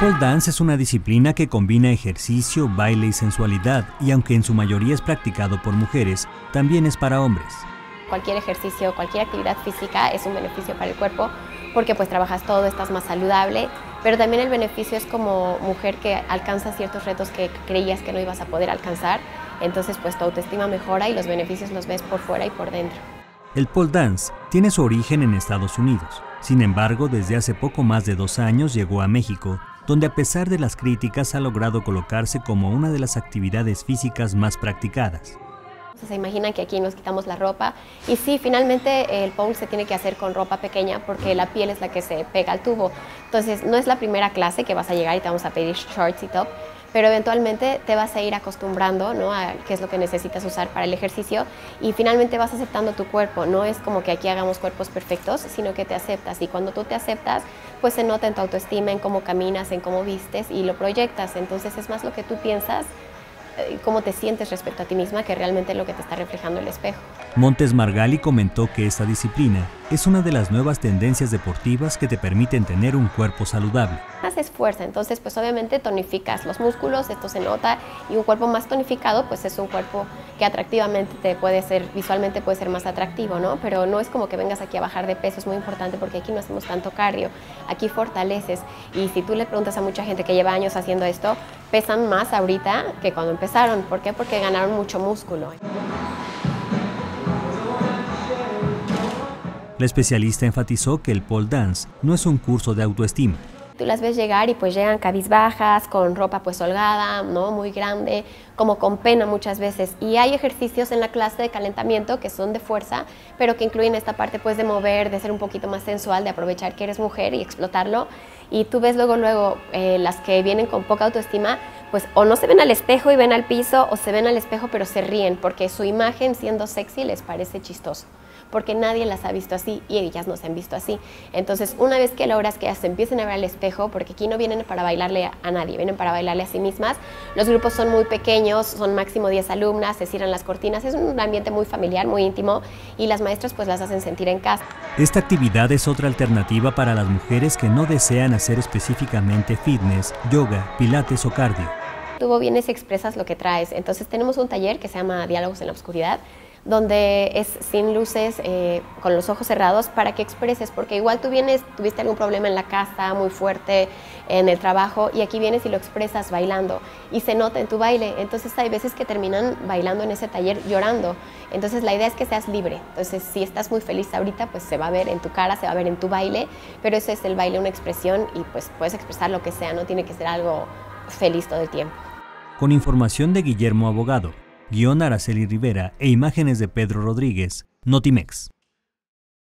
pole dance es una disciplina que combina ejercicio, baile y sensualidad, y aunque en su mayoría es practicado por mujeres, también es para hombres. Cualquier ejercicio, cualquier actividad física es un beneficio para el cuerpo porque pues trabajas todo, estás más saludable, pero también el beneficio es como mujer que alcanza ciertos retos que creías que no ibas a poder alcanzar, entonces pues tu autoestima mejora y los beneficios los ves por fuera y por dentro. El pole dance tiene su origen en Estados Unidos. Sin embargo, desde hace poco más de dos años llegó a México, donde a pesar de las críticas ha logrado colocarse como una de las actividades físicas más practicadas. Se imaginan que aquí nos quitamos la ropa y sí, finalmente el pole se tiene que hacer con ropa pequeña porque la piel es la que se pega al tubo. Entonces no es la primera clase que vas a llegar y te vamos a pedir shorts y top, pero eventualmente te vas a ir acostumbrando ¿no? a qué es lo que necesitas usar para el ejercicio y finalmente vas aceptando tu cuerpo. No es como que aquí hagamos cuerpos perfectos, sino que te aceptas y cuando tú te aceptas, pues se nota en tu autoestima, en cómo caminas, en cómo vistes y lo proyectas. Entonces es más lo que tú piensas eh, cómo te sientes respecto a ti misma que realmente lo que te está reflejando el espejo. Montes Margali comentó que esta disciplina es una de las nuevas tendencias deportivas que te permiten tener un cuerpo saludable. Haces fuerza, entonces pues obviamente tonificas los músculos, esto se nota, y un cuerpo más tonificado pues es un cuerpo que atractivamente te puede ser, visualmente puede ser más atractivo, ¿no? Pero no es como que vengas aquí a bajar de peso, es muy importante porque aquí no hacemos tanto cardio, aquí fortaleces, y si tú le preguntas a mucha gente que lleva años haciendo esto, pesan más ahorita que cuando empezaron, ¿por qué? Porque ganaron mucho músculo. La especialista enfatizó que el pole dance no es un curso de autoestima. Tú las ves llegar y pues llegan cabizbajas, con ropa pues holgada, ¿no? muy grande, como con pena muchas veces. Y hay ejercicios en la clase de calentamiento que son de fuerza, pero que incluyen esta parte pues de mover, de ser un poquito más sensual, de aprovechar que eres mujer y explotarlo. Y tú ves luego, luego eh, las que vienen con poca autoestima, pues o no se ven al espejo y ven al piso, o se ven al espejo pero se ríen, porque su imagen siendo sexy les parece chistoso porque nadie las ha visto así y ellas no se han visto así. Entonces, una vez que logras que ellas se empiecen a ver al espejo, porque aquí no vienen para bailarle a nadie, vienen para bailarle a sí mismas, los grupos son muy pequeños, son máximo 10 alumnas, se cierran las cortinas, es un ambiente muy familiar, muy íntimo y las maestras pues las hacen sentir en casa. Esta actividad es otra alternativa para las mujeres que no desean hacer específicamente fitness, yoga, pilates o cardio. Tú vienes y expresas lo que traes. Entonces tenemos un taller que se llama Diálogos en la Oscuridad, donde es sin luces, eh, con los ojos cerrados, para que expreses, porque igual tú vienes, tuviste algún problema en la casa muy fuerte, en el trabajo, y aquí vienes y lo expresas bailando, y se nota en tu baile. Entonces hay veces que terminan bailando en ese taller llorando. Entonces la idea es que seas libre. Entonces si estás muy feliz ahorita, pues se va a ver en tu cara, se va a ver en tu baile, pero eso es el baile, una expresión, y pues puedes expresar lo que sea, no tiene que ser algo feliz todo el tiempo. Con información de Guillermo Abogado, guion Araceli Rivera e imágenes de Pedro Rodríguez, Notimex.